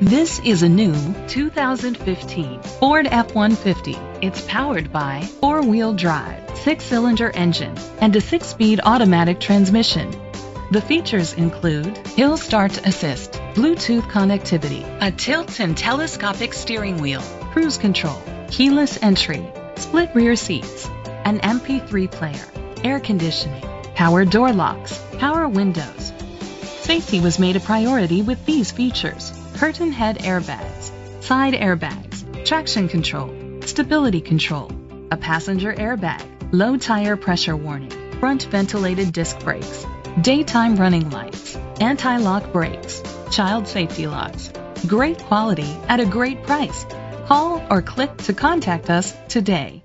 This is a new 2015 Ford F-150. It's powered by four-wheel drive, six-cylinder engine, and a six-speed automatic transmission. The features include hill start assist, Bluetooth connectivity, a tilt and telescopic steering wheel, cruise control, keyless entry, split rear seats, an MP3 player, air conditioning, power door locks, power windows. Safety was made a priority with these features curtain head airbags, side airbags, traction control, stability control, a passenger airbag, low tire pressure warning, front ventilated disc brakes, daytime running lights, anti-lock brakes, child safety locks. Great quality at a great price. Call or click to contact us today.